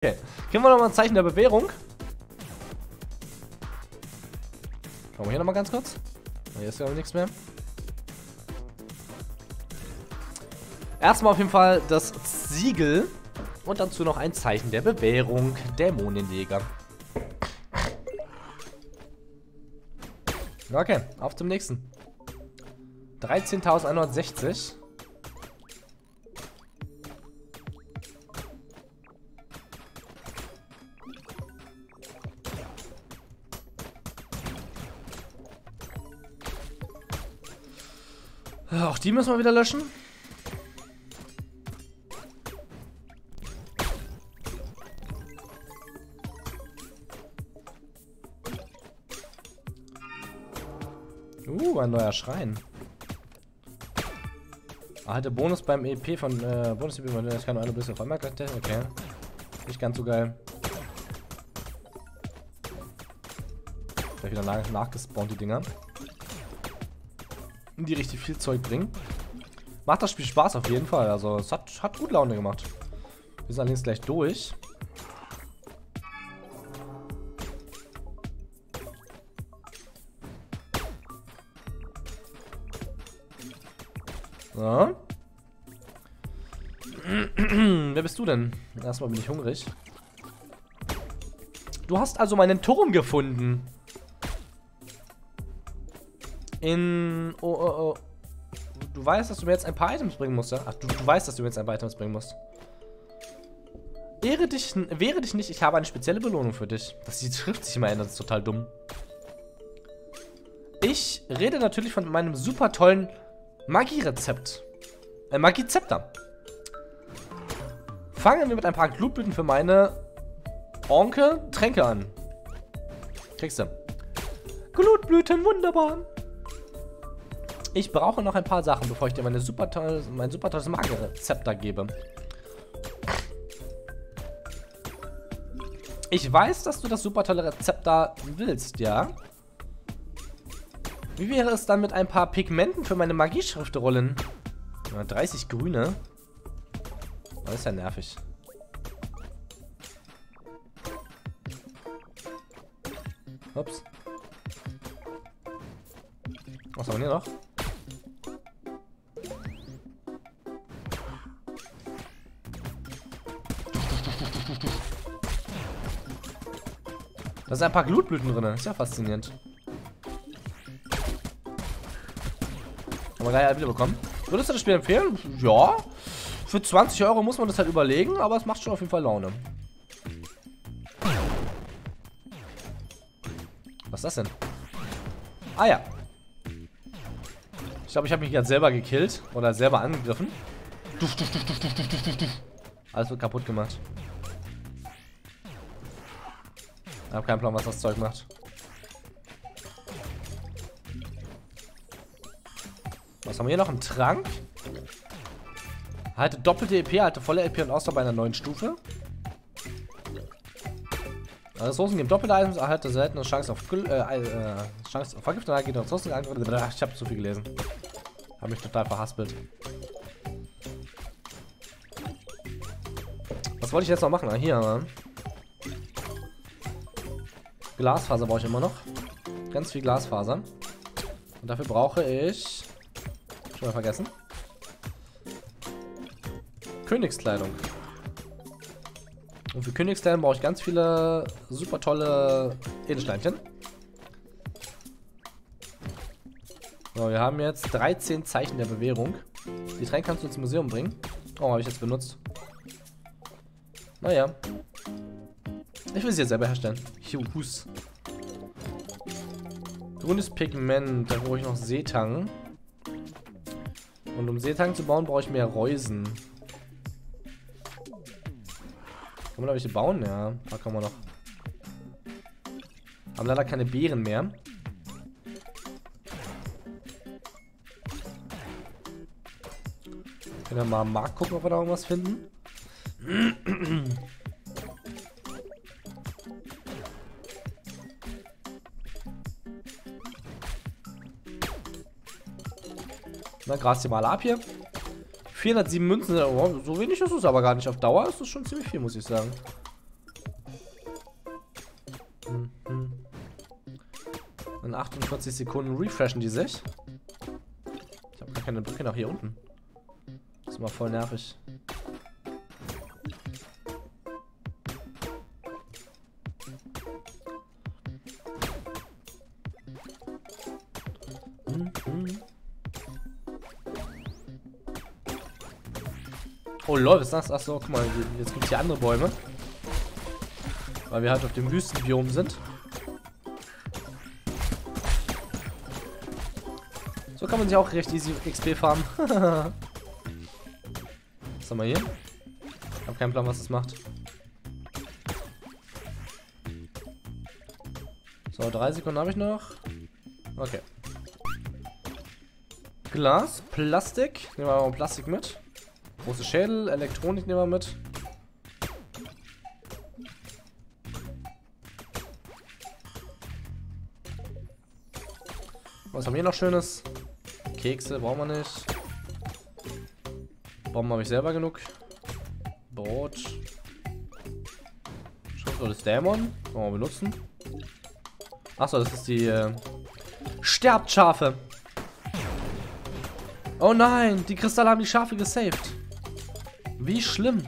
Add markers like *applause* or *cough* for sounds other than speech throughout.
Okay. Kriegen wir nochmal ein Zeichen der Bewährung. Schauen wir hier nochmal ganz kurz. Hier ist ja nichts mehr. Erstmal auf jeden Fall das Siegel. Und dazu noch ein Zeichen der Bewährung. Dämonenjäger. Okay, auf zum nächsten. 13.160. Auch die müssen wir wieder löschen. Uh, ein neuer Schrein. Erhalte Bonus beim EP von äh, Bonus EP, das kann nur eine bisschen vollmerkt. Okay. Nicht ganz so geil. Gleich wieder nach nachgespawnt, die Dinger die richtig viel Zeug bringen. Macht das Spiel Spaß auf jeden Fall. Also es hat, hat gut Laune gemacht. Wir sind allerdings gleich durch. So. *clears throat* Wer bist du denn? Erstmal bin ich hungrig. Du hast also meinen Turm gefunden. In... Oh, oh, oh. Du weißt, dass du mir jetzt ein paar Items bringen musst, ja? Ach, du, du weißt, dass du mir jetzt ein paar Items bringen musst. Ehre dich, wehre dich nicht, ich habe eine spezielle Belohnung für dich. Dass die Schrift sich immer ändert, ist total dumm. Ich rede natürlich von meinem super tollen Magierezept. Äh, Magiezepter. Fangen wir mit ein paar Glutblüten für meine Onkel Tränke an. Kriegst du. Glutblüten, wunderbar. Ich brauche noch ein paar Sachen, bevor ich dir meine super toll, mein super tolles Magerezepter gebe. Ich weiß, dass du das super tolle Rezept da willst, ja? Wie wäre es dann mit ein paar Pigmenten für meine Magieschriftrollen? Ja, 30 grüne. Das ist ja nervig. Ups. Was haben wir hier noch? Da sind ein paar Glutblüten drin. Ist ja faszinierend. Haben wir gleich wieder bekommen. Würdest du das Spiel empfehlen? Ja. Für 20 Euro muss man das halt überlegen, aber es macht schon auf jeden Fall Laune. Was ist das denn? Ah ja. Ich glaube, ich habe mich gerade selber gekillt. Oder selber angegriffen. Alles wird kaputt gemacht. Ich habe keinen Plan, was das Zeug macht. Was haben wir hier noch? Ein Trank. Halte doppelte EP, halte volle EP und Ausdauer bei einer neuen Stufe. Ressourcen geben doppelte Items, erhalte seltene Chance auf, äh, äh, Chance auf Vergiftung, geht Ressourcen Ich habe zu viel gelesen. Habe mich total verhaspelt. Was wollte ich jetzt noch machen? Ah, hier, Mann. Glasfaser brauche ich immer noch. Ganz viel Glasfaser. Und dafür brauche ich... Schon mal vergessen. Königskleidung. Und für Königskleidung brauche ich ganz viele super tolle Edelsteinchen. So, wir haben jetzt 13 Zeichen der Bewährung. Die Tränke kannst du ins Museum bringen. Oh, habe ich jetzt benutzt. Naja. Ich will sie jetzt selber herstellen. Hus. Grünes Pigment. Da brauche ich noch Seetang. Und um Seetang zu bauen, brauche ich mehr Reusen. Kann man da welche bauen? Ja, da kann man noch. Haben leider keine Beeren mehr. Können wir mal am Markt gucken, ob wir da irgendwas finden. *clears throat* Na, gras hier mal ab hier. 407 Münzen, oh, so wenig ist es aber gar nicht. Auf Dauer ist es schon ziemlich viel, muss ich sagen. Mhm. In 48 Sekunden refreshen die sich. Ich habe gar keine Brücke nach hier unten. Das ist mal voll nervig. Mhm. Oh lol, was ist das? Achso, guck mal, jetzt gibt es hier andere Bäume. Weil wir halt auf dem Wüstenbiom sind. So kann man sich auch recht easy XP farmen. *laughs* was haben wir hier? Ich habe keinen Plan, was das macht. So, drei Sekunden habe ich noch. Okay. Glas, Plastik. Nehmen wir mal Plastik mit. Große Schädel, Elektronik nehmen wir mit. Was haben wir noch Schönes? Kekse brauchen wir nicht. Bomben habe ich selber genug. Brot. Schrift des Dämon. Können wir benutzen. Achso, das ist die äh, Sterbt Schafe. Oh nein, die Kristalle haben die Schafe gesaved. Wie schlimm.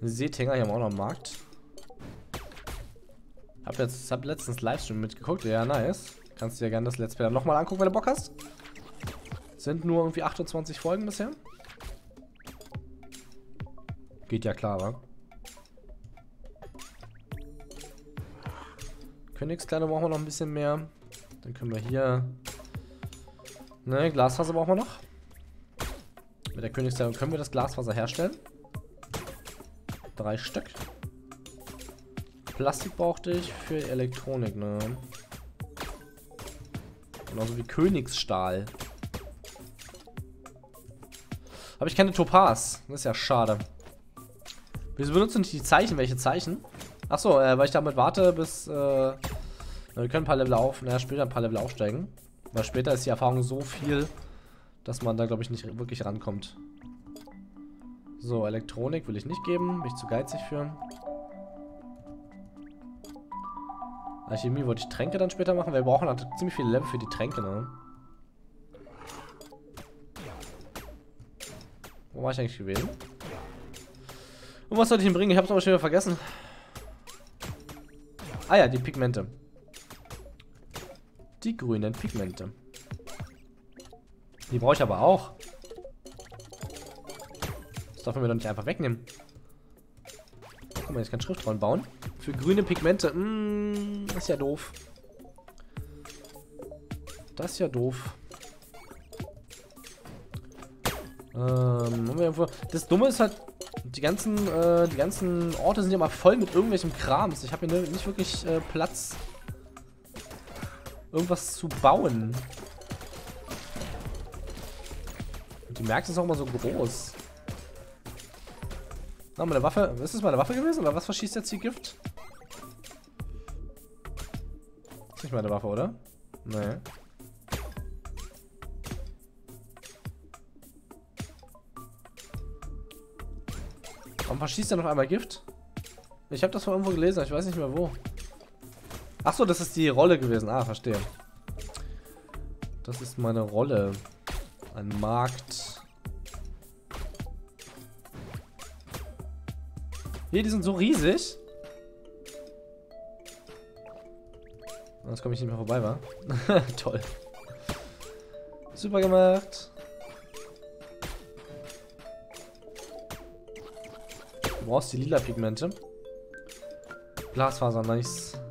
Seetinger, hier haben auch noch einen Markt. Hab jetzt, hab letztens Livestream mitgeguckt, ja nice. Kannst du dir gerne das Let's Play nochmal angucken, wenn du Bock hast. Sind nur irgendwie 28 Folgen bisher. Geht ja klar, wa? Königskleider brauchen wir noch ein bisschen mehr. Dann können wir hier... Ne, Glasfaser brauchen wir noch. Mit der Königskleidung können wir das Glasfaser herstellen. Drei Stück. Plastik brauchte ich für Elektronik, ne? Genauso wie Königsstahl. Habe ich keine Topaz. Das ist ja schade. Wieso benutzen nicht die Zeichen? Welche Zeichen? Achso, äh, weil ich damit warte, bis... Äh, wir können ein paar Level auf... Naja, später ein paar Level aufsteigen. Weil später ist die Erfahrung so viel, dass man da, glaube ich, nicht wirklich rankommt. So, Elektronik will ich nicht geben. Bin ich zu geizig für. Alchemie wollte ich Tränke dann später machen. Wir brauchen halt ziemlich viele Level für die Tränke, ne? Wo war ich eigentlich gewesen? Und was sollte ich ihm bringen? Ich hab's aber schon wieder vergessen. Ah ja, die Pigmente. Die grünen Pigmente. Die brauche ich aber auch. Das darf man mir doch nicht einfach wegnehmen. Guck mal, jetzt kann Schriftrollen bauen. Für grüne Pigmente. Mm, das ist ja doof. Das ist ja doof. Ähm, das Dumme ist halt, die ganzen, äh, die ganzen Orte sind ja mal voll mit irgendwelchem Krams. Ich habe hier nicht wirklich äh, Platz, irgendwas zu bauen. Die Märkte sind auch mal so groß. Ah, meine Waffe. Ist das meine Waffe gewesen? Oder was verschießt jetzt die Gift? Ist nicht meine Waffe, oder? Nee. Warum verschießt er noch einmal Gift? Ich habe das von irgendwo gelesen, ich weiß nicht mehr wo. Achso, das ist die Rolle gewesen. Ah, verstehe. Das ist meine Rolle. Ein Markt. Hier, die sind so riesig. Jetzt komme ich nicht mehr vorbei, war. *laughs* Toll. Super gemacht. Du brauchst die lila Pigmente. Glasfaser, nice.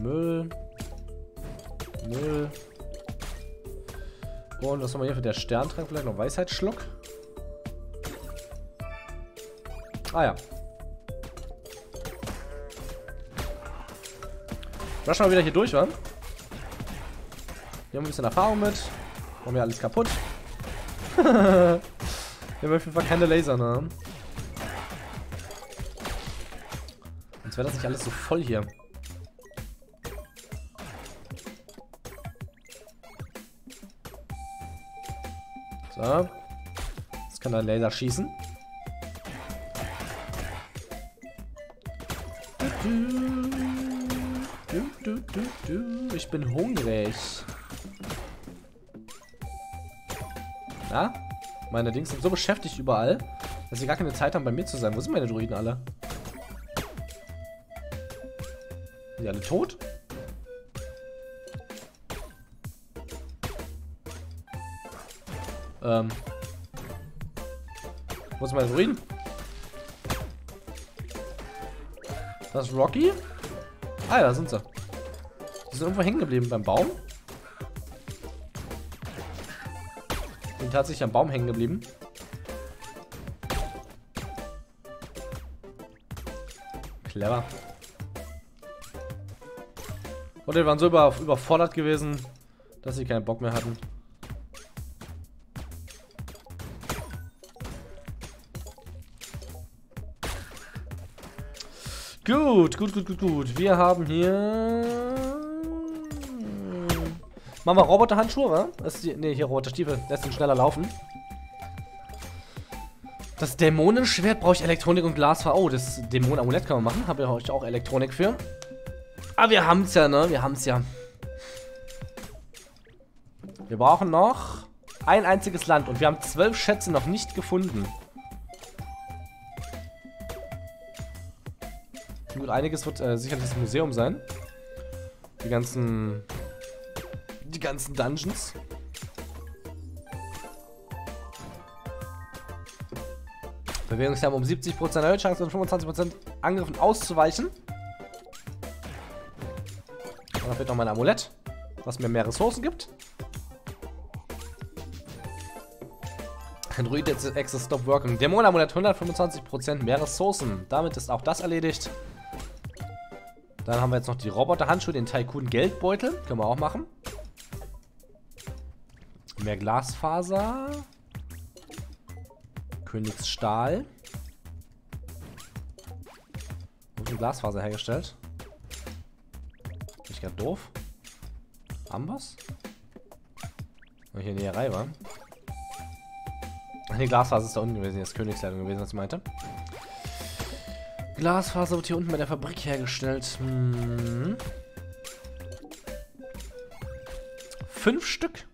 Müll. Müll. Und was haben wir hier für der Sterntrank? Vielleicht noch Weisheitsschluck. Ah ja. Rushen wir wieder hier durch, wa? Wir haben ein bisschen Erfahrung mit. Machen wir alles kaputt. *laughs* wir haben auf jeden Fall keine Laser, ne? Sonst wäre das nicht alles so voll hier. So. Jetzt kann er Laser schießen. Ich bin hungrig. Na? Meine Dings sind so beschäftigt überall, dass sie gar keine Zeit haben, bei mir zu sein. Wo sind meine Druiden alle? Sind die alle tot? Ähm. Wo ist mein Druiden? Das ist Rocky? Ah da sind sie. Die sind irgendwo hängen geblieben beim Baum. Die sind tatsächlich am Baum hängen geblieben. Clever. Oder die waren so über, überfordert gewesen, dass sie keinen Bock mehr hatten. Gut, gut, gut, gut, gut. Wir haben hier... Machen wir Roboterhandschuhe? Ne, hier Roboterstiefel. Lässt ihn schneller laufen. Das Dämonenschwert brauche ich Elektronik und Glasfaser. Oh, das Dämonenamulett können wir machen. Habe ich auch Elektronik für. Aber wir haben es ja, ne? Wir haben es ja. Wir brauchen noch ein einziges Land. Und wir haben zwölf Schätze noch nicht gefunden. Gut, einiges wird äh, sicherlich das Museum sein. Die ganzen... Die ganzen Dungeons. Bewegungstempo um 70% erhöht, und 25% Angriffen auszuweichen. Und dann fehlt noch mein Amulett, was mir mehr Ressourcen gibt. Druid Access Stop Working. Dämonenamulett 125% mehr Ressourcen. Damit ist auch das erledigt. Dann haben wir jetzt noch die Roboterhandschuhe, den Tycoon Geldbeutel. Können wir auch machen. Mehr Glasfaser. Königsstahl. Wo ist Glasfaser hergestellt? Nicht gerade doof. Amboss? Wenn hier Reihe war. Die Glasfaser ist da unten gewesen. Das ist Königskleidung gewesen, was ich meinte. Glasfaser wird hier unten bei der Fabrik hergestellt. Hm. Fünf Stück.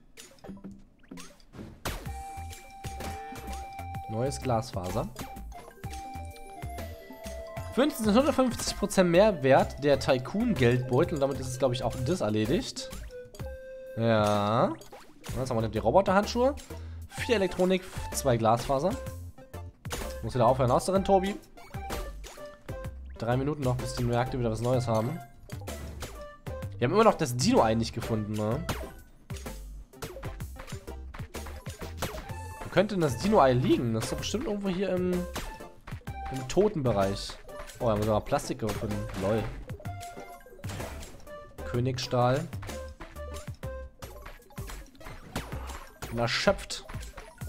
Neues Glasfaser. 15 sind 150% mehr wert der Tycoon-Geldbeutel. Und damit ist es, glaube ich, auch das erledigt. Ja. Jetzt haben wir die Roboterhandschuhe. Vier Elektronik, zwei Glasfaser. Muss wieder aufhören auszurennen, Tobi. Drei Minuten noch, bis die Märkte wieder was Neues haben. Wir haben immer noch das Dino-Ei nicht gefunden, ne? Wo könnte denn das Dino-Ei liegen? Das ist doch bestimmt irgendwo hier im, im Totenbereich. Oh, da haben wir sogar Plastik gefunden. Lol. Königstahl. Bin erschöpft.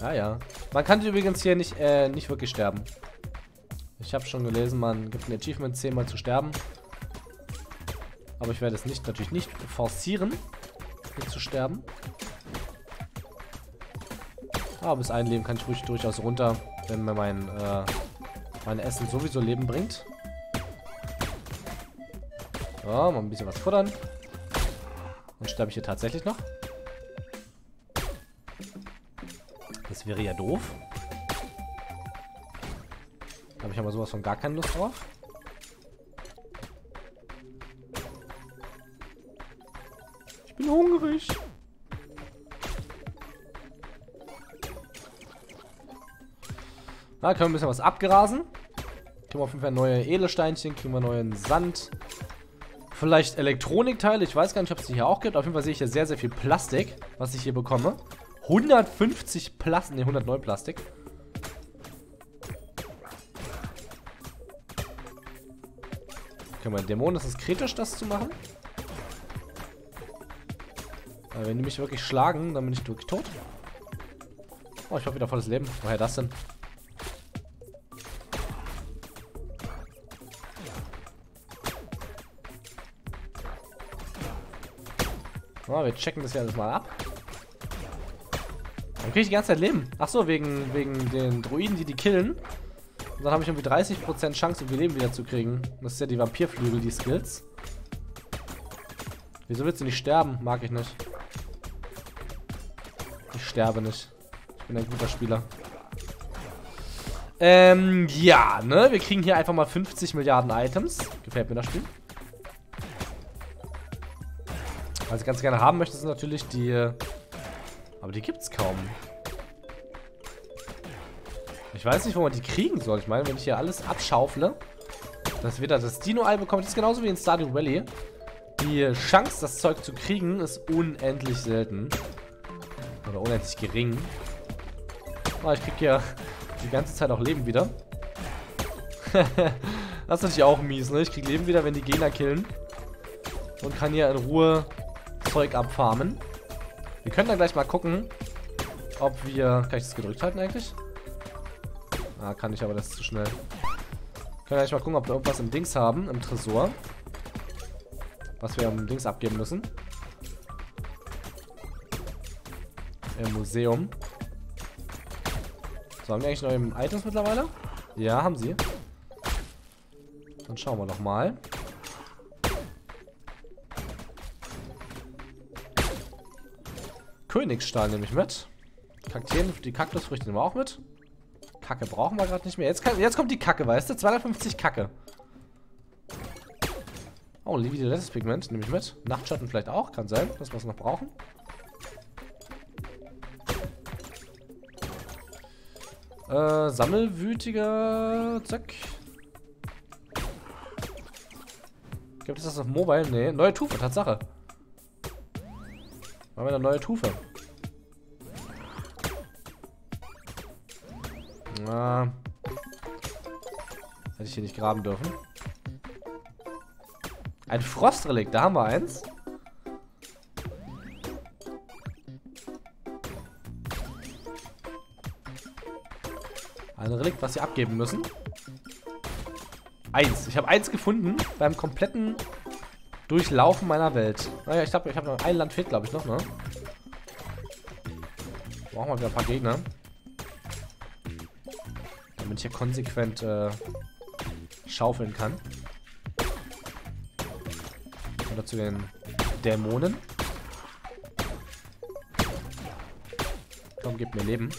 Ah ja. Man kann übrigens hier nicht, äh, nicht wirklich sterben. Ich habe schon gelesen, man gibt ein Achievement 10 mal zu sterben. Aber ich werde es nicht, natürlich nicht forcieren, hier zu sterben. Aber bis ein Leben kann ich ruhig durchaus runter, wenn mir mein, äh, mein Essen sowieso Leben bringt. So, mal ein bisschen was futtern. Dann sterbe ich hier tatsächlich noch. Das wäre ja doof habe ich aber sowas von gar keine Lust drauf. Ich bin hungrig. Da können wir ein bisschen was abgrasen. Kriegen wir auf jeden Fall neue Edelsteinchen, kriegen wir neuen Sand. Vielleicht Elektronikteile. Ich weiß gar nicht, ob es die hier auch gibt. Auf jeden Fall sehe ich hier sehr, sehr viel Plastik, was ich hier bekomme. 150 Plastik, ne, 109 Plastik. Okay, mein Dämon, ist es kritisch, das zu machen? Aber wenn die mich wirklich schlagen, dann bin ich wirklich tot. Oh, ich habe wieder volles Leben. Woher das denn? Oh, wir checken das ja alles mal ab. Dann kriege ich die ganze Zeit Leben. Achso, wegen, wegen den Druiden, die die killen. Und dann habe ich irgendwie 30% Chance, irgendwie Leben wieder zu kriegen. Das ist ja die Vampirflügel, die Skills. Wieso willst du nicht sterben? Mag ich nicht. Ich sterbe nicht. Ich bin ein guter Spieler. Ähm, ja, ne? Wir kriegen hier einfach mal 50 Milliarden Items. Gefällt mir das Spiel. Was ich ganz gerne haben möchte, sind natürlich die... Aber die gibt's kaum. Weiß nicht, wo man die kriegen soll. Ich meine, wenn ich hier alles abschaufle, dass wir da das Dino-Ei bekommen, das ist genauso wie in Stardew Valley. Die Chance, das Zeug zu kriegen, ist unendlich selten. Oder unendlich gering. Ah, ich krieg ja die ganze Zeit auch Leben wieder. *laughs* das ist natürlich auch mies, ne? Ich krieg Leben wieder, wenn die Gegner killen. Und kann hier in Ruhe Zeug abfarmen. Wir können dann gleich mal gucken, ob wir... Kann ich das gedrückt halten eigentlich? Ah, kann ich, aber das ist zu schnell. Können gleich mal gucken, ob wir irgendwas im Dings haben, im Tresor. Was wir im Dings abgeben müssen. Im Museum. So, haben wir eigentlich neue Items mittlerweile? Ja, haben sie. Dann schauen wir doch mal. Königsstahl nehme ich mit. Kakteen, die Kaktusfrüchte nehmen wir auch mit. Kacke brauchen wir gerade nicht mehr. Jetzt, kann, jetzt kommt die Kacke, weißt du? 250 Kacke. Oh, Levidilettes Pigment nehme ich mit. Nachtschatten vielleicht auch, kann sein, dass wir es noch brauchen. Äh, Sammelwütiger. Zack. Gibt es das auf Mobile? Nee. Neue Tufe, Tatsache. Machen wir eine neue Tufe. Na. Hätte ich hier nicht graben dürfen. Ein Frostrelikt, da haben wir eins. Ein Relikt, was sie abgeben müssen. Eins. Ich habe eins gefunden beim kompletten Durchlaufen meiner Welt. Naja, ich glaube, ich habe noch ein Land fehlt, glaube ich, noch, ne? Brauchen wir wieder ein paar Gegner. Damit hier konsequent äh, schaufeln kann. Oder zu den Dämonen. Komm, gib mir Leben.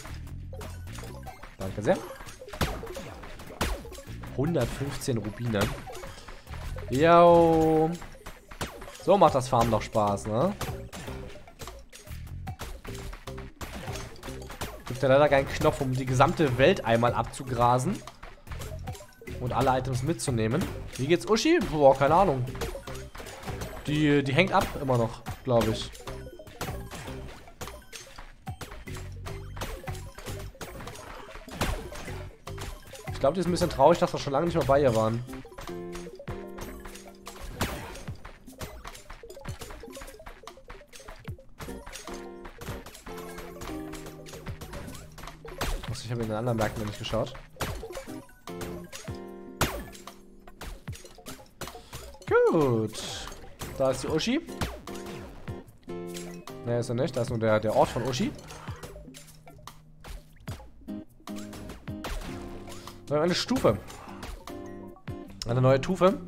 Danke sehr. 115 Rubine. Yo. So macht das Farmen doch Spaß, ne? Gibt ja leider keinen Knopf, um die gesamte Welt einmal abzugrasen. Und alle Items mitzunehmen. Wie geht's Uschi? Boah, keine Ahnung. Die, die hängt ab immer noch, glaube ich. Ich glaube, die ist ein bisschen traurig, dass wir schon lange nicht mehr bei ihr waren. Ich habe in den anderen Märkten noch nicht geschaut. Gut. Da ist die Uschi. Ne, ist er nicht. Da ist nur der, der Ort von Uschi. Eine Stufe. Eine neue Stufe.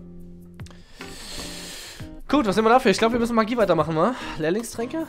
Gut, was nehmen wir dafür? Ich glaube, wir müssen Magie weitermachen, wa? Lehrlingstränke?